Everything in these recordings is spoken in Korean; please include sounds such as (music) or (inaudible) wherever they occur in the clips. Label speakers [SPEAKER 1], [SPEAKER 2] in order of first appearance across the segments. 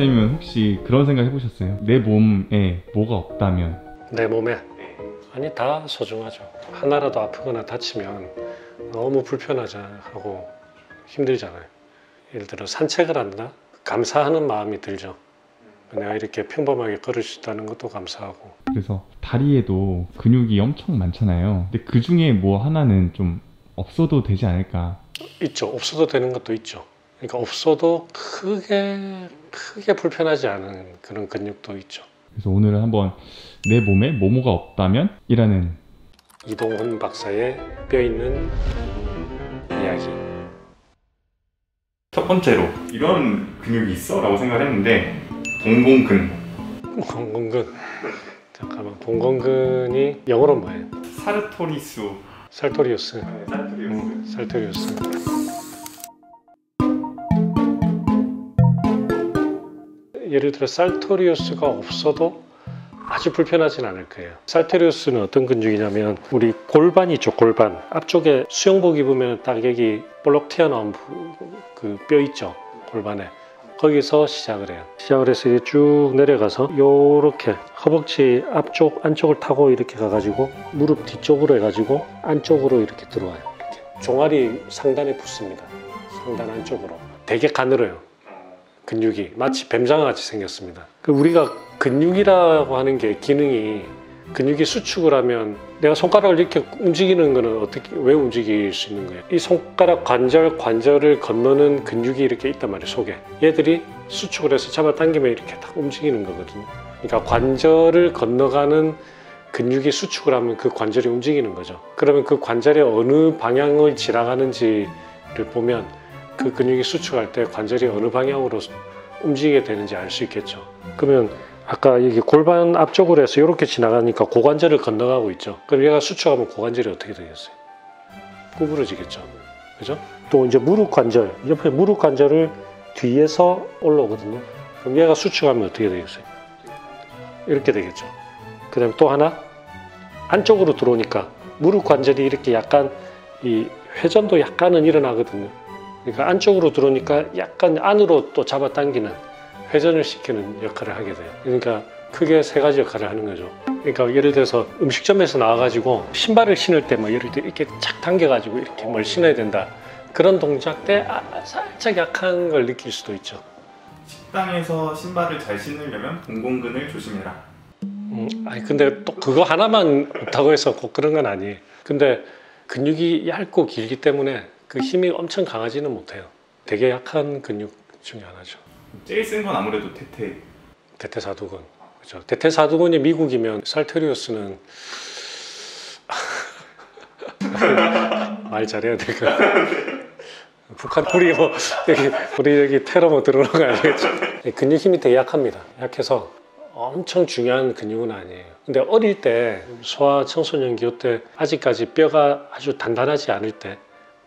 [SPEAKER 1] 박사님은 혹시 그런 생각 해보셨어요? 내 몸에 뭐가 없다면
[SPEAKER 2] 내 몸에 아니 다 소중하죠. 하나라도 아프거나 다치면 너무 불편하고 힘들잖아요. 예를 들어 산책을 한다 감사하는 마음이 들죠. 내가 이렇게 평범하게 걸을 수 있다는 것도 감사하고
[SPEAKER 1] 그래서 다리에도 근육이 엄청 많잖아요. 근데 그 중에 뭐 하나는 좀 없어도 되지 않을까?
[SPEAKER 2] 있죠. 없어도 되는 것도 있죠. 그러니까 없어도 크게 크게 불편하지 않은 그런 근육도 있죠.
[SPEAKER 1] 그래서 오늘은 한번 내 몸에 뭐뭐가 없다면 이라는
[SPEAKER 2] 이동훈 박사의 뼈 있는 이야기.
[SPEAKER 1] 첫 번째로 이런 근육이 있어? 라고 생각을 했는데 동공근
[SPEAKER 2] 봉건근. 잠깐만. 봉건근이 영어로 뭐예요?
[SPEAKER 1] 사르토리스
[SPEAKER 2] 살토리우스. 음, 살토리우스. 예를 들어 살토리우스가 없어도 아주 불편하진 않을 거예요. 살토리우스는 어떤 근육이냐면 우리 골반 있죠, 골반. 앞쪽에 수영복 입으면 딱 여기 볼록 튀어나온 그 뼈 있죠, 골반에. 거기서 시작을 해요. 시작을 해서 이렇게 쭉 내려가서 요렇게 허벅지 앞쪽 안쪽을 타고 이렇게 가가지고 무릎 뒤쪽으로 해가지고 안쪽으로 이렇게 들어와요. 이렇게. 종아리 상단에 붙습니다. 상단 안쪽으로. 되게 가늘어요. 근육이 마치 뱀장어같이 생겼습니다. 그 우리가 근육이라고 하는 게 기능이 근육이 수축을 하면 내가 손가락을 이렇게 움직이는 거는 어떻게 왜 움직일 수 있는 거예요? 이 손가락 관절 관절을 건너는 근육이 이렇게 있단 말이에요 속에 얘들이 수축을 해서 잡아당기면 이렇게 딱 움직이는 거거든요. 그러니까 관절을 건너가는 근육이 수축을 하면 그 관절이 움직이는 거죠. 그러면 그 관절의 어느 방향을 지나가는지를 보면 그 근육이 수축할 때 관절이 어느 방향으로 움직이게 되는지 알 수 있겠죠. 그러면 아까 여기 골반 앞쪽으로 해서 이렇게 지나가니까 고관절을 건너가고 있죠. 그럼 얘가 수축하면 고관절이 어떻게 되겠어요? 구부러지겠죠. 그죠? 또 이제 무릎 관절, 옆에 무릎 관절을 뒤에서 올라오거든요. 그럼 얘가 수축하면 어떻게 되겠어요? 이렇게 되겠죠. 그 다음에 또 하나, 안쪽으로 들어오니까 무릎 관절이 이렇게 약간 이 회전도 약간은 일어나거든요. 그러니까 안쪽으로 들어오니까 약간 안으로 또 잡아당기는 회전을 시키는 역할을 하게 돼요. 그러니까 크게 세 가지 역할을 하는 거죠. 그러니까 예를 들어서 음식점에서 나와가지고 신발을 신을 때 뭐 예를 들어 이렇게 착 당겨가지고 이렇게 뭘 신어야 된다. 그런 동작 때 아, 살짝 약한 걸 느낄 수도 있죠.
[SPEAKER 1] 식당에서 신발을 잘 신으려면 동공근을 조심해라.
[SPEAKER 2] 음, 아니 근데 또 그거 하나만 없다고 해서 꼭 그런 건 아니에요. 근데 근육이 얇고 길기 때문에 그 힘이 엄청 강하지는 못해요. 되게 약한 근육 중에 하나죠.
[SPEAKER 1] 제일 센 건 아무래도 태태.
[SPEAKER 2] 대퇴사두근. 그렇죠. 대퇴사두근이 미국이면 살테리우스는 (laughs) 말 잘해야 될 것 같아요. 북한 우리 뭐 여기 우리 여기 테러 뭐 들어오는 거 아니겠죠? 근육 힘이 되게 약합니다. 약해서 엄청 중요한 근육은 아니에요. 근데 어릴 때 소아 청소년 기호 때 아직까지 뼈가 아주 단단하지 않을 때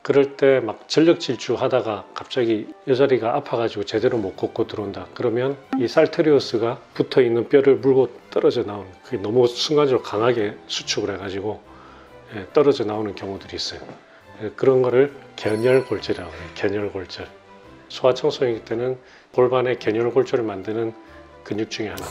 [SPEAKER 2] 그럴 때 막 전력 질주하다가 갑자기 여자리가 아파가지고 제대로 못 걷고 들어온다. 그러면 이 살테리우스가 붙어 있는 뼈를 물고 떨어져 나오는 그게 너무 순간적으로 강하게 수축을 해가지고 예, 떨어져 나오는 경우들이 있어요. 예, 그런 거를 견열골절이라고 해요. 견열골절. 소아청소년기 때는 골반의 견열골절을 만드는 근육 중에 하나.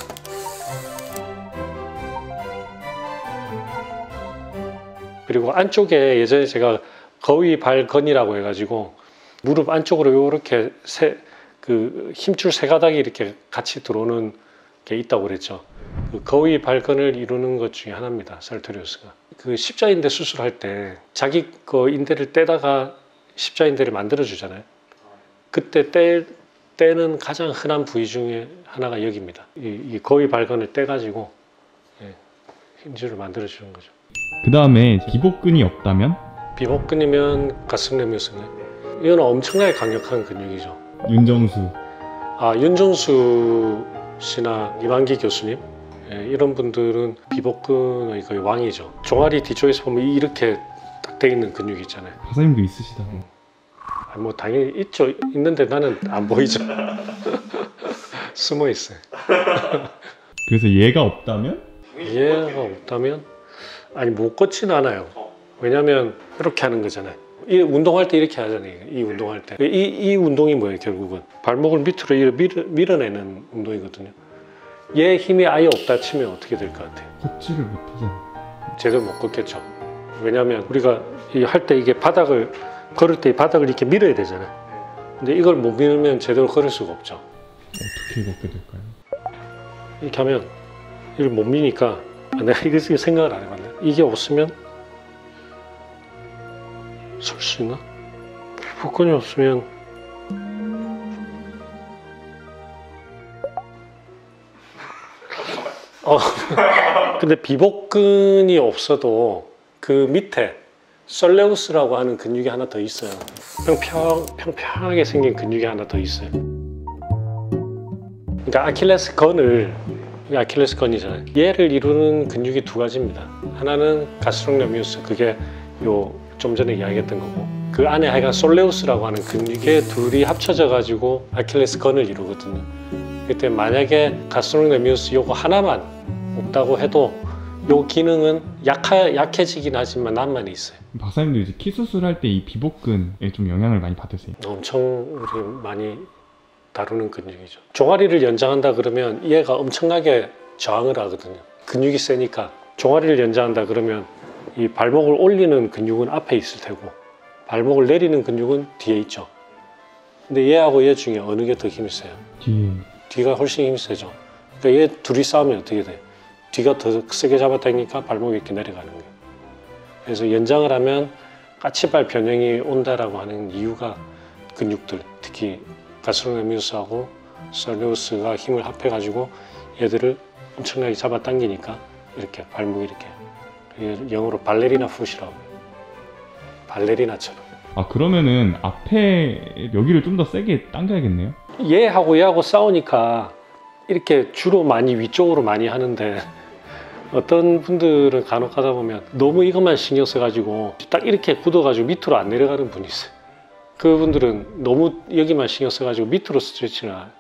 [SPEAKER 2] 그리고 안쪽에 예전에 제가 거위 발건이라고 해가지고 무릎 안쪽으로 이렇게 세, 그 힘줄 세 가닥이 이렇게 같이 들어오는 게 있다고 그랬죠. 그 거위 발건을 이루는 것 중에 하나입니다. 살토리우스가. 그 십자인대 수술할 때 자기 그 인대를 떼다가 십자인대를 만들어 주잖아요. 그때 떼, 떼는 가장 흔한 부위 중에 하나가 여기입니다. 이, 이 거위 발건을 떼가지고 예, 힘줄을 만들어 주는 거죠.
[SPEAKER 1] 그 다음에 기복근이 없다면
[SPEAKER 2] 비복근이면 가슴레뮤스네. 이건 엄청나게 강력한 근육이죠.
[SPEAKER 1] 윤정수.
[SPEAKER 2] 아 윤정수 씨나 이만기 교수님 예, 이런 분들은 비복근의 거의 왕이죠. 종아리 뒤쪽에서 보면 이렇게 딱 돼 있는 근육이 있잖아요.
[SPEAKER 1] 박사님도 있으시다고.
[SPEAKER 2] 아, 뭐 당연히 있죠. 있는데 나는 안 보이죠. (laughs) 숨어 있어요.
[SPEAKER 1] 그래서 얘가 없다면
[SPEAKER 2] 이해가 없다면 아니 못 걷지는 않아요. 왜냐하면 이렇게 하는 거잖아요. 이 운동할 때 이렇게 하잖아요. 이 운동할 때. 이, 이 운동이 뭐예요, 결국은? 발목을 밑으로 밀어, 밀어내는 운동이거든요. 얘 힘이 아예 없다 치면 어떻게 될 것 같아요?
[SPEAKER 1] 걷지를 못하잖아.
[SPEAKER 2] 제대로 못 걷겠죠. 왜냐하면 우리가 할 때 이게 바닥을 걸을 때이 바닥을 이렇게 밀어야 되잖아요. 근데 이걸 못 밀면 제대로 걸을 수가 없죠.
[SPEAKER 1] 어떻게 걷게 될까요?
[SPEAKER 2] 이렇게 하면 이걸 못 미니까 아, 내가 이거 생각을 안 해봤네. 이게 없으면 설 수 있나? 복근이 없으면 어, (laughs) 근데 비복근이 없어도 그 밑에 설레우스라고 하는 근육이 하나 더 있어요. 평평, 평평하게 생긴 근육이 하나 더 있어요. 그러니까 아킬레스 건을 아킬레스 건이잖아요. 얘를 이루는 근육이 두 가지입니다. 하나는 gastrocnemius 그게 요 좀 전에 이야기했던 거고 그 안에 하여간 soleus라고 하는 근육의 둘이 합쳐져 가지고 아킬레스 건을 이루거든요. 그때 만약에 gastrocnemius 요거 하나만 없다고 해도 요 기능은 약하, 약해지긴 하지만 남아 있어요.
[SPEAKER 1] 박사님도 이제 키 수술할 때 이 비복근에 좀 영향을 많이 받으세요.
[SPEAKER 2] 엄청 우리 많이 다루는 근육이죠. 종아리를 연장한다 그러면 얘가 엄청나게 저항을 하거든요. 근육이 세니까 종아리를 연장한다 그러면 이 발목을 올리는 근육은 앞에 있을 테고 발목을 내리는 근육은 뒤에 있죠. 근데 얘하고 얘 중에 어느 게 더 힘이 세요?
[SPEAKER 1] 뒤에
[SPEAKER 2] 뒤가 훨씬 힘이 세죠. 그러니까 얘 둘이 싸우면 어떻게 돼? 뒤가 더 세게 잡아당기니까 발목이 이렇게 내려가는 거예요. 그래서 연장을 하면 까치발 변형이 온다라고 하는 이유가 근육들, 특히 가스로네미우스하고 설레우스가 힘을 합해가지고 얘들을 엄청나게 잡아당기니까 이렇게 발목이 이렇게 영어로 발레리나 해요. 발레리나처럼.
[SPEAKER 1] 아 그러면은 앞에 여기를 좀 더 세게 당겨야겠네요.
[SPEAKER 2] 얘하고 얘하고 싸우니까 이렇게 주로 많이 위쪽으로 많이 하는데 (laughs) 어떤 분들은 간혹 하다 보면 너무 이것만 신경 써가지고 딱 이렇게 굳어가지고 밑으로 안 내려가는 분이 있어요. 그분들은 너무 여기만 신경 써가지고 밑으로 스트레칭을 안-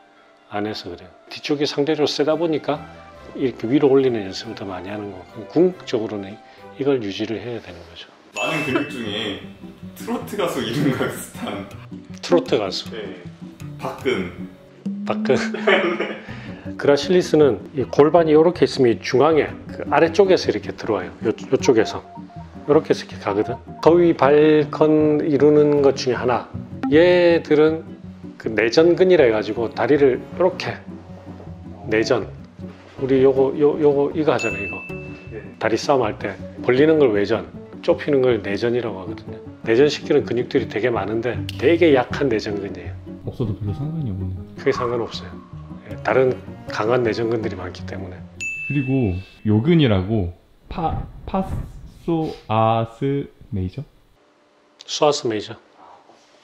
[SPEAKER 2] 안 해서 그래요. 뒤쪽이 상대적으로 세다 보니까 이렇게 위로 올리는 연습을 더 많이 하는 거고 궁극적으로는 이걸 유지를 해야 되는 거죠.
[SPEAKER 1] 많은 근육 중에 트로트 가수 이름과 비슷한
[SPEAKER 2] 트로트 가수
[SPEAKER 1] 박근
[SPEAKER 2] 박근 (laughs) 그라실리스는 이 골반이 이렇게 있으면 이 중앙에 그 아래쪽에서 이렇게 들어와요. 요, 요쪽에서 이렇게 해서 이렇게 가거든. 거위 발건 이루는 것 중에 하나. 얘들은 그 내전근이라 해가지고 다리를 이렇게 내전. 우리 요거 요 요거 이거 하잖아요. 이거 다리 싸움 할 때 벌리는 걸 외전, 좁히는 걸 내전이라고 하거든요. 내전시키는 근육들이 되게 많은데 되게 약한 내전근이에요.
[SPEAKER 1] 없어도 별로 상관이 없네요.
[SPEAKER 2] 크게 상관없어요. 예, 다른 강한 내전근들이 많기 때문에.
[SPEAKER 1] 그리고 요근이라고 파 파소아스 메이저
[SPEAKER 2] 수아스 메이저.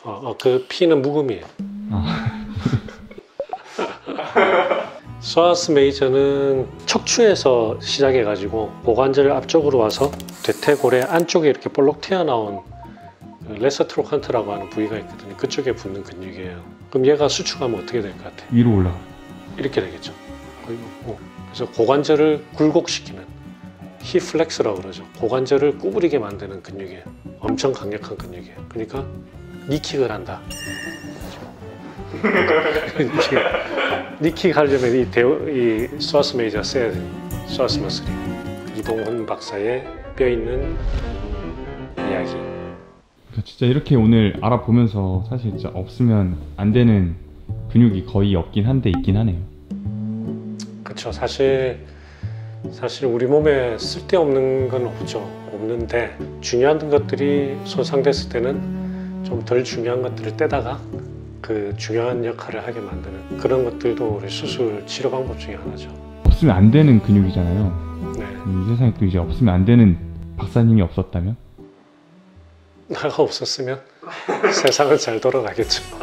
[SPEAKER 2] 어, 어, 그 P는 묵음이에요. (laughs) 수아스 메이저는 척추에서 시작해가지고 고관절 앞쪽으로 와서 대퇴골의 안쪽에 이렇게 볼록 튀어나온 그 레서 트로칸트라고 하는 부위가 있거든요. 그쪽에 붙는 근육이에요. 그럼 얘가 수축하면 어떻게 될 것 같아요?
[SPEAKER 1] 위로 올라가.
[SPEAKER 2] 이렇게 되겠죠. 뭐, 그래서 고관절을 굴곡시키는 히플렉스라고 그러죠. 고관절을 구부리게 만드는 근육이에요. 엄청 강력한 근육이에요. 그러니까 니킥을 한다. (laughs) 니킥 하려면 이, 대우, 이 소아스 메이저 써야 돼요. 소아스 머슬이. 이동훈 박사의 뼈 있는 이야기.
[SPEAKER 1] 그러니까 진짜 이렇게 오늘 알아보면서 사실 진짜 없으면 안 되는 근육이 거의 없긴 한데 있긴 하네요.
[SPEAKER 2] 그렇죠. 사실 사실 우리 몸에 쓸데없는 건 없죠. 없는데 중요한 것들이 손상됐을 때는 좀 덜 중요한 것들을 떼다가 그 중요한 역할을 하게 만드는 그런 것들도 우리 수술 치료 방법 중에 하나죠.
[SPEAKER 1] 없으면 안 되는 근육이잖아요.
[SPEAKER 2] 네.
[SPEAKER 1] 이 세상에 또 이제 없으면 안 되는 박사님이 없었다면
[SPEAKER 2] 나가 없었으면 (laughs) 세상은 잘 돌아가겠죠.